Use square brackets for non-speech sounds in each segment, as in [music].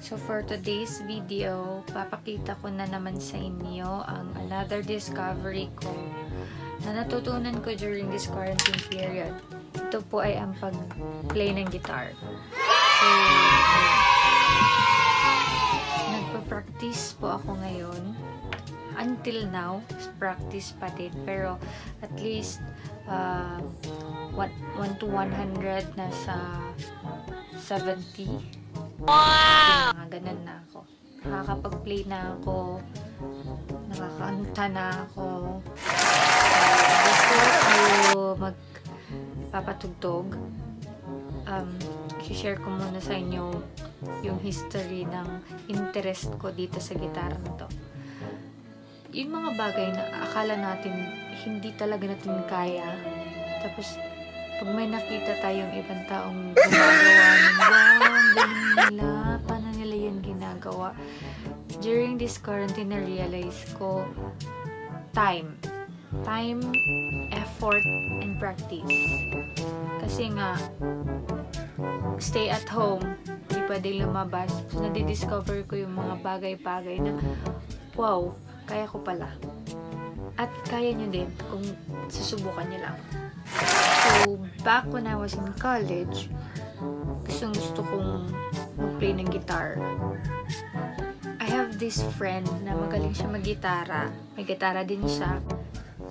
So for today's video, papakita ko na naman sa inyo ang another discovery ko na natutunan ko during this quarantine period. Ito po ay ang pag-play ng guitar. So, nagpa-practice po ako ngayon. Until now, practice pa din. Pero at least uh, 1 to 100 nasa 70 Wow! Mga ganun na ako. Nakakapag-play na ako. Nakakanta na ako. Before tayo magpapatugtog, um, share ko muna sa inyo yung history ng interest ko dito sa gitara na to. Yung mga bagay na akala natin hindi talaga natin kaya. Tapos, pag may nakita tayong ibang taong gumagawa wow, galing nila, paano nila yan ginagawa? During this quarantine, na-realize ko, time. Time, effort, and practice. Kasi nga, stay at home, hindi pwede lumabas. So, nadidiscover ko yung mga bagay-bagay na, wow, kaya ko pala. At kaya nyo din kung susubukan nyo lang. So, back when I was in college, gustong gusto kong mag-play ng guitar. I have this friend na magaling siya mag-gitara. May gitara din siya.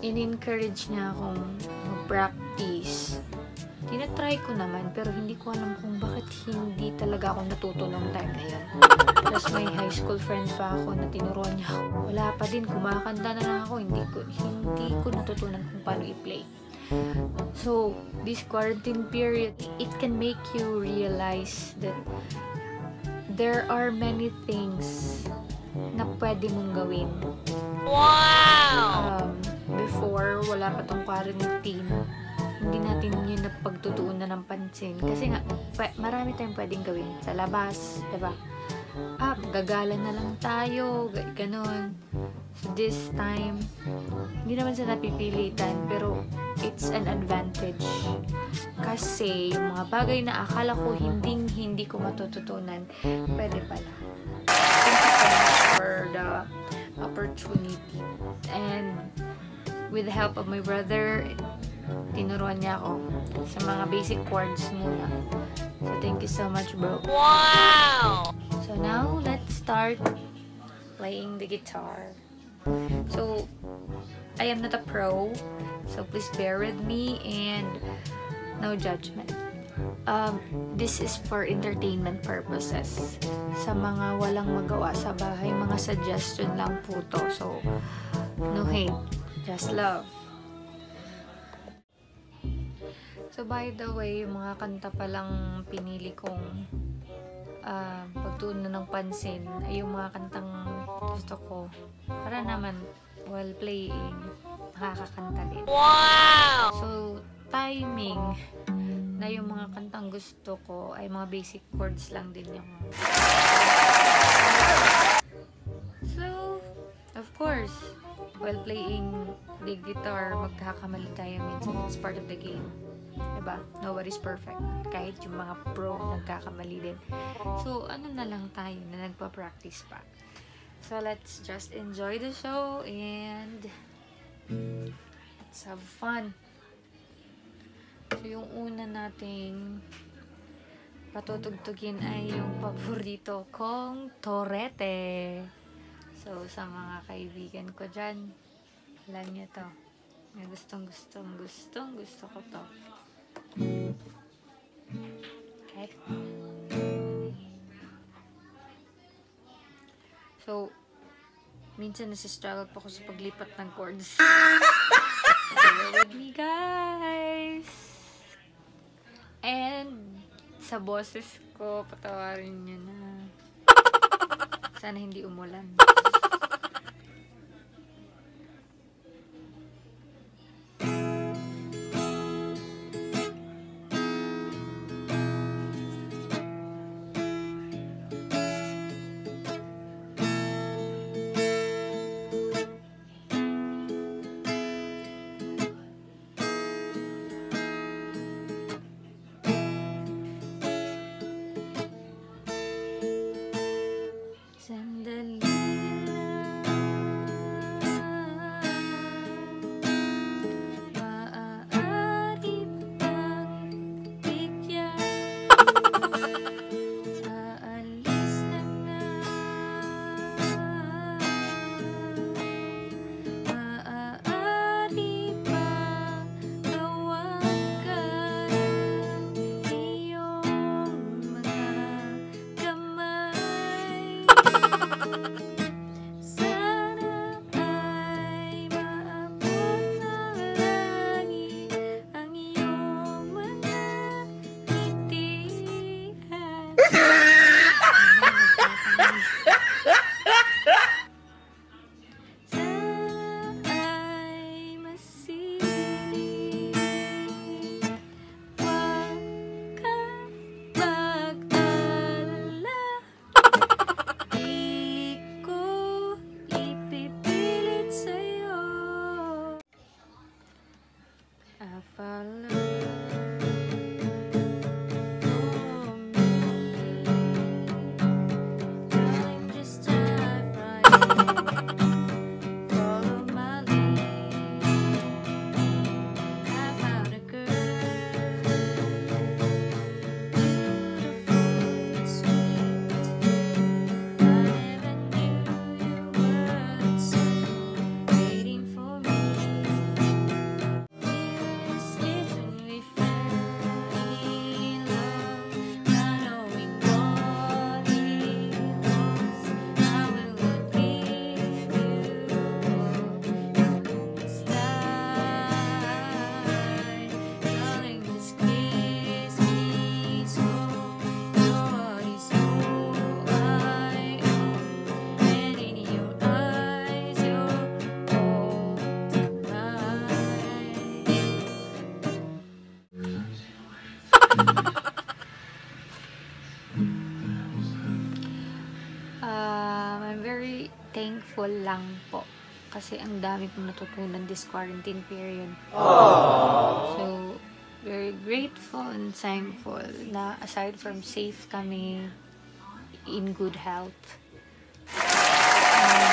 In-encourage niya akong mag-practice. Tinatry ko naman, pero hindi ko alam kung bakit hindi talaga ako natuto nung time na yun. Tapos may high school friend pa ako na tinuruan niya ako. Wala pa din, kumakanta na lang ako. Hindi ko, hindi ko natutunan kung paano i-play. So, this quarantine period, it can make you realize that there are many things na pwede mong gawin. Wow! Um, before, wala pa tong quarantine, hindi natin yun napagtutuunan ng pansin. Kasi nga, marami tayong pwedeng gawin sa labas, diba? Ah, gagala na lang tayo, ganon. This time, hindi naman sa napipilitan, pero it's an advantage. Kasi, yung mga bagay na akala ko hindi hindi ko matututunan, pwede pala. Thank you so much for the opportunity. And, with the help of my brother, tinuruan niya ako sa mga basic chords muna. So, thank you so much, bro. Wow! So, now, let's start playing the guitar. So, I am not a pro, so please bear with me and no judgment. Um, this is for entertainment purposes. Sa mga walang magawa sa bahay, mga suggestion lang po to. So, no hate, just love. So, by the way, mga kanta pa lang pinili kong uh, pagtuunan ng pansin ay yung mga kantang gusto ko para naman while playing nakakakanta din. Wow! So, timing na yung mga kantang gusto ko ay mga basic chords lang din yung So, of course, while playing the guitar, magkakamali tayo minsan. It's part of the game. Diba? Nobody's perfect. Kahit yung mga pro nagkakamali din. So, ano na lang tayo na nagpa-practice pa. So, let's just enjoy the show and let's have fun. So, yung una nating patutugtugin ay yung paborito kong torete. So, sa mga kaibigan ko dyan, alam niyo to. May gustong gustong gustong gusto ko to. Okay. So, minsan nasistruggle pa ako sa paglipat ng chords. [laughs] Bear with me, guys! And, sa boses ko, patawarin niyo na. [laughs] Sana hindi umulan. Thankful lang po. Kasi ang dami kong natutunan this quarantine period. So, very grateful and thankful na aside from safe kami, in good health. Um,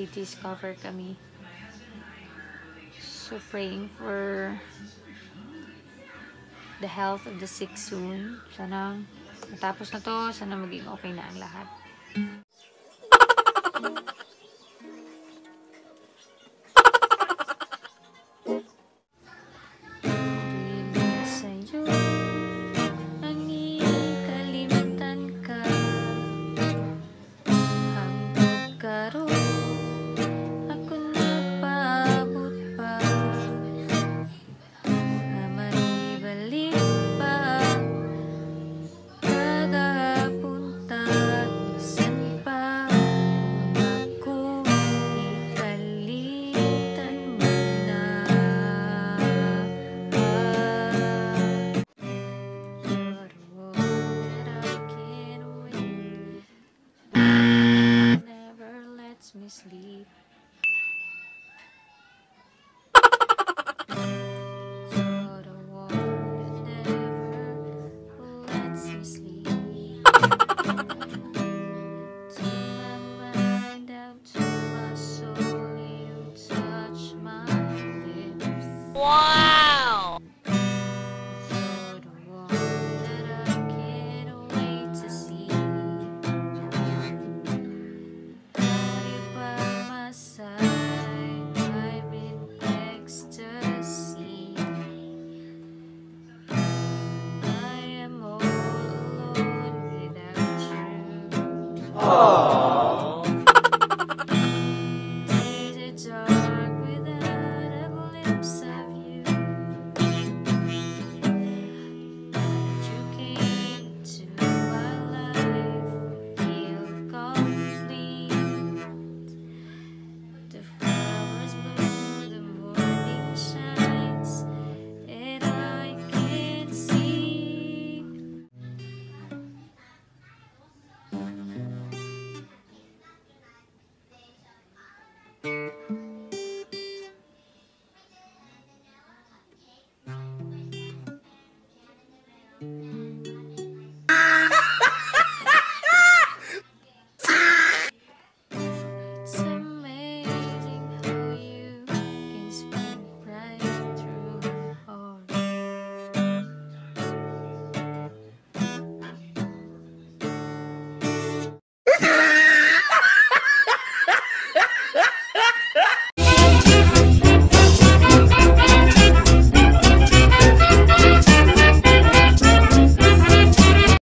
cities cover kami. So, praying for the health of the sick soon. Sana matapos na to, sana maging okay na ang lahat. Lets me sleep.